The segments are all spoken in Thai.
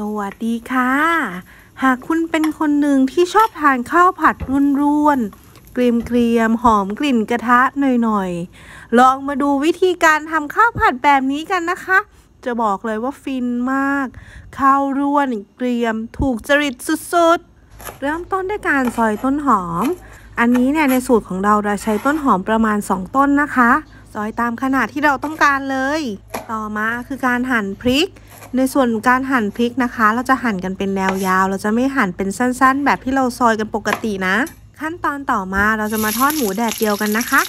สวัสดีค่ะ หากคุณเป็นคนหนึ่งที่ชอบทานข้าวผัดร่วนๆเกรียมๆหอมกลิ่นกระทะหน่อยๆ ลองมาดูวิธีการทำข้าวผัดแบบนี้กันนะคะ จะบอกเลยว่าฟินมาก ข้าวร่วนเกรียมถูกจริตสุดๆ เริ่มต้นด้วยการซอยต้นหอม อันนี้เนี่ยในสูตรของเราเราใช้ต้นหอมประมาณ 2 ต้นนะคะ ซอยตามขนาดที่เราต้องการเลย ต่อมาคือการหั่นพริก ในส่วนการหั่นพริกนะคะ เราจะหั่นกันเป็นแนวยาว เราจะไม่หั่นเป็นสั้นๆ แบบที่เราซอยกันปกตินะ ขั้นตอนต่อมาเราจะมาทอดหมูแดดเดียวกันนะคะ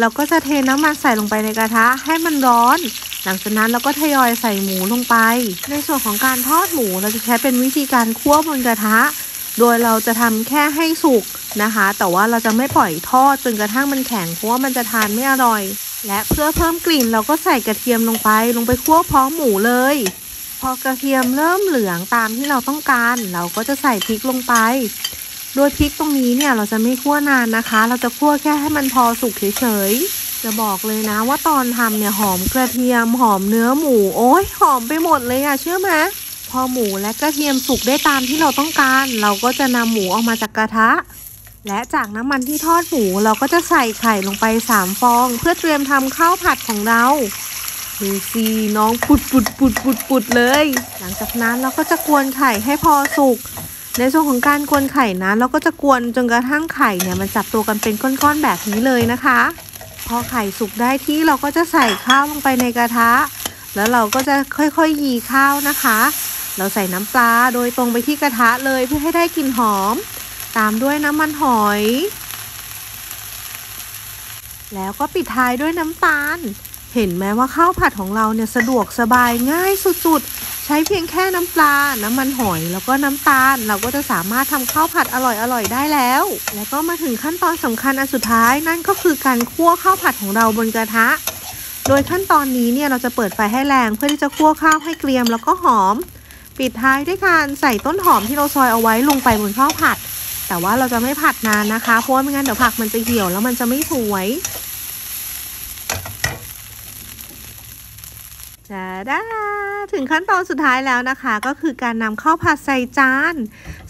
เราก็จะเทน้ำมันใส่ลงไปในกระทะให้มันร้อน หลังจากนั้นเราก็ทยอยใส่หมูลงไป ในส่วนของการทอดหมูเราจะใช้เป็นวิธีการคั่วบนกระทะ โดยเราจะทำแค่ให้สุกนะคะ แต่ว่าเราจะไม่ปล่อยทอดจนกระทั่งมันแข็งเพราะว่ามันจะทานไม่อร่อย และเพื่อเพิ่มกลิ่นเราก็ใส่กระเทียมลงไปลงไปคั่วพร้อมหมูเลย พอกระเทียมเริ่มเหลืองตามที่เราต้องการ เราก็จะใส่พริกลงไป โดยพริกตรงนี้เนี่ยเราจะไม่คั่วนานนะคะ เราจะคั่วแค่ให้มันพอสุกเฉยๆจะบอกเลยนะว่าตอนทำเนี่ยหอมกระเทียมหอมเนื้อหมูโอ้ยหอมไปหมดเลยอะเชื่อไหมพอหมูและกระเทียมสุกได้ตามที่เราต้องการ เราก็จะนำหมูออกมาจากกระทะ และจากน้ำมันที่ทอดหมูเราก็จะใส่ไข่ลงไป 3 ฟอง เพื่อเตรียมทำข้าวผัดของเราดูสิน้องปุดปุดปุดปุดปุดเลย หลังจากนั้นเราก็จะกวนไข่ให้พอสุก ในส่วนของการกวนไข่นะเราก็จะกวนจนกระทั่งไข่เนี่ยมันจับตัวกันเป็นก้อนๆแบบนี้เลยนะคะ พอไข่สุกได้ที่เราก็จะใส่ข้าวลงไปในกระทะ แล้วเราก็จะค่อยๆยีข้าวนะคะ เราใส่น้ำปลาโดยตรงไปที่กระทะเลยเพื่อให้ได้กลิ่นหอม ตามด้วยน้ำมันหอย แล้วก็ปิดท้ายด้วยน้ำตาล เห็นไหมว่าข้าวผัดของเราเนี่ยสะดวกสบายง่ายสุดๆ ใช้เพียงแค่น้ำปลา น้ำมันหอยแล้วก็น้ำตาล เราก็จะสามารถทำข้าวผัดอร่อยๆได้แล้ว แล้วก็มาถึงขั้นตอนสำคัญอันสุดท้ายนั่นก็คือการคั่วข้าวผัดของเราบนกระทะโดยขั้นตอนนี้เนี่ยเราจะเปิดไฟให้แรงเพื่อที่จะคั่วข้าวให้เกรียมแล้วก็หอม ปิดท้ายด้วยการใส่ต้นหอมที่เราซอยเอาไว้ลงไปบนข้าวผัด แต่ว่าเราจะไม่ผัดนานนะคะ เพราะไม่งั้นเดี๋ยวผักมันจะเหี่ยวแล้วมันจะไม่สวยจ้าดาถึงขั้นตอนสุดท้ายแล้วนะคะ ก็คือการนำข้าวผัดใส่จาน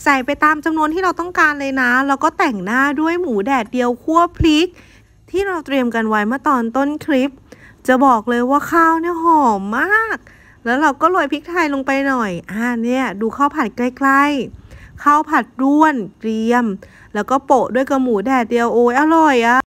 ใส่ไปตามจำนวนที่เราต้องการเลยนะ แล้วก็แต่งหน้าด้วยหมูแดดเดียวคั่วพริก ที่เราเตรียมกันไว้เมื่อตอนต้นคลิป จะบอกเลยว่าข้าวเนี่ยหอมมาก แล้วเราก็โรยพริกไทยลงไปหน่อยอ่าเนี่ยดูข้าวผัดใกล้ ๆ ข้าวผัดร่วนเกรียม แล้วก็โปะด้วยกระหมูแดดเดียวโอ้ยอร่อยอะ